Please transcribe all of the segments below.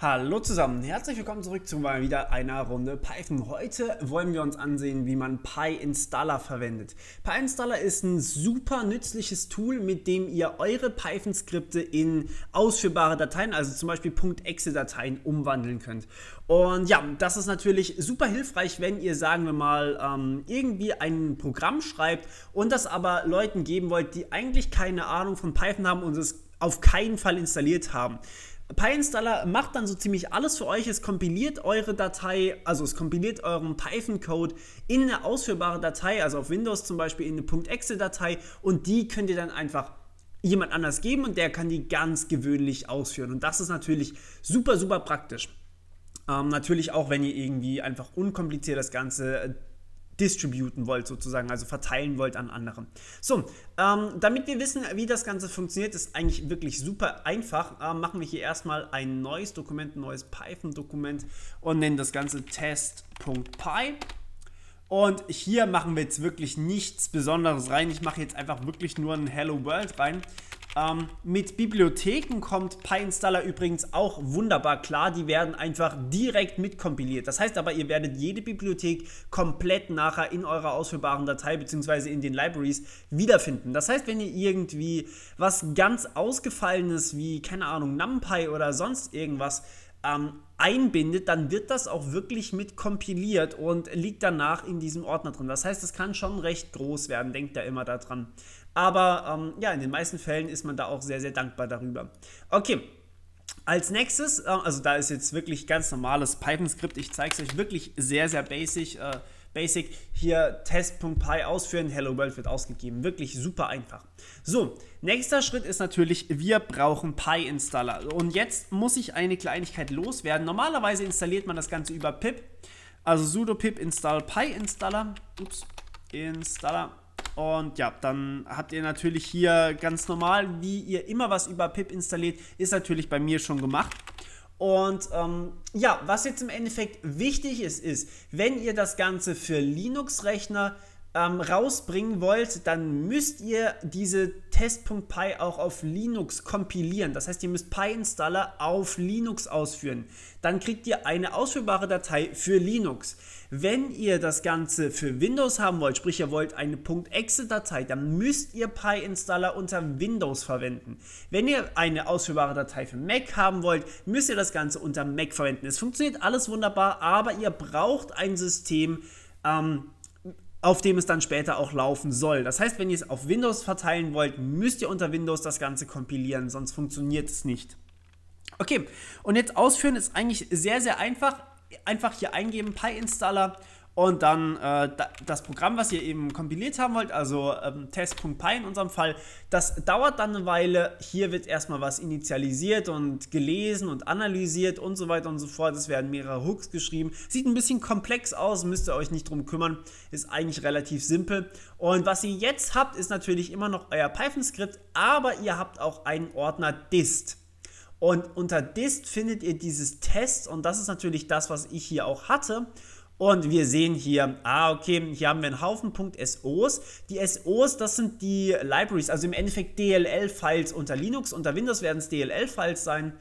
Hallo zusammen, herzlich willkommen zurück zu mal wieder einer Runde Python. Heute wollen wir uns ansehen, wie man PyInstaller verwendet. PyInstaller ist ein super nützliches Tool, mit dem ihr eure Python-Skripte in ausführbare Dateien, also zum Beispiel .exe-Dateien, umwandeln könnt. Und ja, das ist natürlich super hilfreich, wenn ihr, sagen wir mal, ähm, irgendwie ein Programm schreibt und das aber Leuten geben wollt, die eigentlich keine Ahnung von Python haben und es auf keinen Fall installiert haben. PyInstaller macht dann so ziemlich alles für euch. Es kompiliert eure Datei, also es kompiliert euren Python-Code in eine ausführbare Datei, also auf Windows zum Beispiel in eine .exe-Datei und die könnt ihr dann einfach jemand anders geben und der kann die ganz gewöhnlich ausführen. Und das ist natürlich super, super praktisch. Ähm, natürlich auch, wenn ihr irgendwie einfach unkompliziert das Ganze distributen wollt, sozusagen, also verteilen wollt an andere. So, ähm, damit wir wissen, wie das Ganze funktioniert, ist eigentlich wirklich super einfach. Ähm, machen wir hier erstmal ein neues Dokument, ein neues Python-Dokument und nennen das Ganze test.py. Und hier machen wir jetzt wirklich nichts Besonderes rein. Ich mache jetzt einfach wirklich nur ein Hello World rein. Ähm, mit Bibliotheken kommt PyInstaller übrigens auch wunderbar klar. Die werden einfach direkt mitkompiliert. Das heißt aber, ihr werdet jede Bibliothek komplett nachher in eurer ausführbaren Datei bzw. in den Libraries wiederfinden. Das heißt, wenn ihr irgendwie was ganz Ausgefallenes wie, keine Ahnung, NumPy oder sonst irgendwas ähm, einbindet, dann wird das auch wirklich mit kompiliert und liegt danach in diesem Ordner drin. Das heißt, es kann schon recht groß werden, denkt da immer daran. Aber ähm, ja, in den meisten Fällen ist man da auch sehr, sehr dankbar darüber. Okay, als nächstes, äh, also da ist jetzt wirklich ganz normales Python-Skript. Ich zeige es euch wirklich sehr, sehr basic. Äh, basic. Hier test.py ausführen, Hello World wird ausgegeben. Wirklich super einfach. So, nächster Schritt ist natürlich, wir brauchen PyInstaller. Und jetzt muss ich eine Kleinigkeit loswerden. Normalerweise installiert man das Ganze über pip. Also sudo pip install PyInstaller. Ups, Installer und ja, dann habt ihr natürlich hier ganz normal, wie ihr immer was über pip installiert, ist natürlich bei mir schon gemacht. Und ähm, ja, was jetzt im Endeffekt wichtig ist, ist, wenn ihr das Ganze für Linux-Rechner ähm, rausbringen wollt, dann müsst ihr diese test.py auch auf Linux kompilieren. Das heißt, ihr müsst PyInstaller auf Linux ausführen. Dann kriegt ihr eine ausführbare Datei für Linux. Wenn ihr das Ganze für Windows haben wollt, sprich ihr wollt eine .exe-Datei, dann müsst ihr PyInstaller unter Windows verwenden. Wenn ihr eine ausführbare Datei für Mac haben wollt, müsst ihr das Ganze unter Mac verwenden. Es funktioniert alles wunderbar, aber ihr braucht ein System, ähm, auf dem es dann später auch laufen soll. Das heißt, wenn ihr es auf Windows verteilen wollt, müsst ihr unter Windows das Ganze kompilieren, sonst funktioniert es nicht. Okay, und jetzt ausführen ist eigentlich sehr, sehr einfach. Einfach hier eingeben, PyInstaller und dann äh, das Programm, was ihr eben kompiliert haben wollt, also ähm, test.py in unserem Fall, das dauert dann eine Weile. Hier wird erstmal was initialisiert und gelesen und analysiert und so weiter und so fort. Es werden mehrere Hooks geschrieben. Sieht ein bisschen komplex aus, müsst ihr euch nicht drum kümmern. Ist eigentlich relativ simpel. Und was ihr jetzt habt, ist natürlich immer noch euer Python-Skript, aber ihr habt auch einen Ordner dist. Und unter dist findet ihr dieses Test und das ist natürlich das, was ich hier auch hatte. Und wir sehen hier, ah, okay, hier haben wir einen Haufen .SOs. Die SOs, das sind die Libraries, also im Endeffekt DLL-Files unter Linux. Unter Windows werden es DLL-Files sein.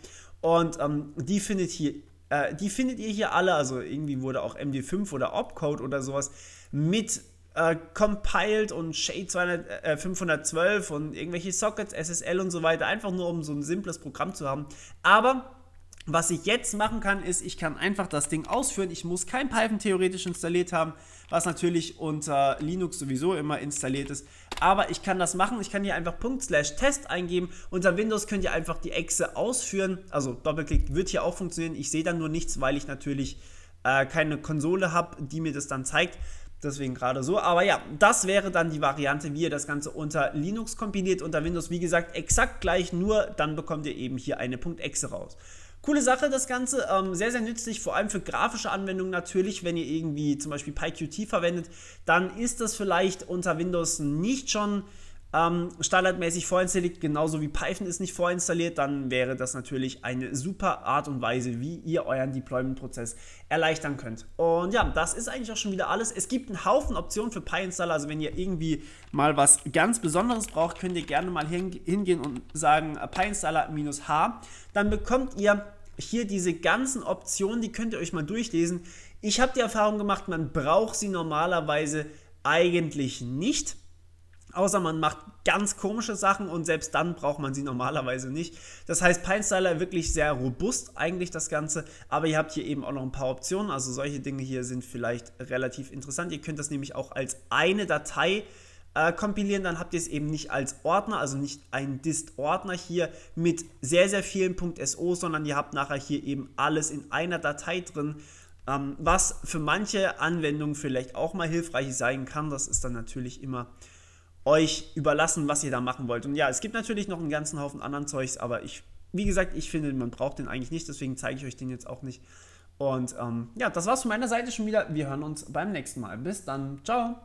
Und ähm, die findet hier äh, die findet ihr hier alle, also irgendwie wurde auch MD5 oder Opcode oder sowas mit äh, compiled und Shade 200, äh, 512 und irgendwelche Sockets, SSL und so weiter, einfach nur um so ein simples Programm zu haben. Aber was ich jetzt machen kann, ist, ich kann einfach das Ding ausführen. Ich muss kein Python theoretisch installiert haben, was natürlich unter Linux sowieso immer installiert ist. Aber ich kann das machen. Ich kann hier einfach .test eingeben. Unter Windows könnt ihr einfach die Exe ausführen. Also Doppelklick wird hier auch funktionieren. Ich sehe dann nur nichts, weil ich natürlich äh, keine Konsole habe, die mir das dann zeigt. Deswegen gerade so. Aber ja, das wäre dann die Variante, wie ihr das Ganze unter Linux kompiliert. Unter Windows, wie gesagt, exakt gleich, nur dann bekommt ihr eben hier eine .exe raus. Coole Sache das Ganze, ähm, sehr, sehr nützlich, vor allem für grafische Anwendungen natürlich. Wenn ihr irgendwie zum Beispiel PyQt verwendet, dann ist das vielleicht unter Windows nicht schon ähm, standardmäßig vorinstalliert, genauso wie Python ist nicht vorinstalliert, dann wäre das natürlich eine super Art und Weise, wie ihr euren Deployment-Prozess erleichtern könnt. Und ja, das ist eigentlich auch schon wieder alles. Es gibt einen Haufen Optionen für PyInstaller, also wenn ihr irgendwie mal was ganz Besonderes braucht, könnt ihr gerne mal hingehen und sagen äh, PyInstaller-H. Dann bekommt ihr hier diese ganzen Optionen, die könnt ihr euch mal durchlesen. Ich habe die Erfahrung gemacht, man braucht sie normalerweise eigentlich nicht. Außer man macht ganz komische Sachen und selbst dann braucht man sie normalerweise nicht. Das heißt, PineStyler wirklich sehr robust eigentlich das Ganze, aber ihr habt hier eben auch noch ein paar Optionen. Also solche Dinge hier sind vielleicht relativ interessant. Ihr könnt das nämlich auch als eine Datei äh, kompilieren, dann habt ihr es eben nicht als Ordner, also nicht ein Dist-Ordner hier mit sehr, sehr vielen .so, sondern ihr habt nachher hier eben alles in einer Datei drin, ähm, was für manche Anwendungen vielleicht auch mal hilfreich sein kann. Das ist dann natürlich immer euch überlassen, was ihr da machen wollt. Und ja, es gibt natürlich noch einen ganzen Haufen anderen Zeugs, aber ich, wie gesagt, ich finde, man braucht den eigentlich nicht, deswegen zeige ich euch den jetzt auch nicht. Und ähm, ja, das war's von meiner Seite schon wieder. Wir hören uns beim nächsten Mal. Bis dann. Ciao.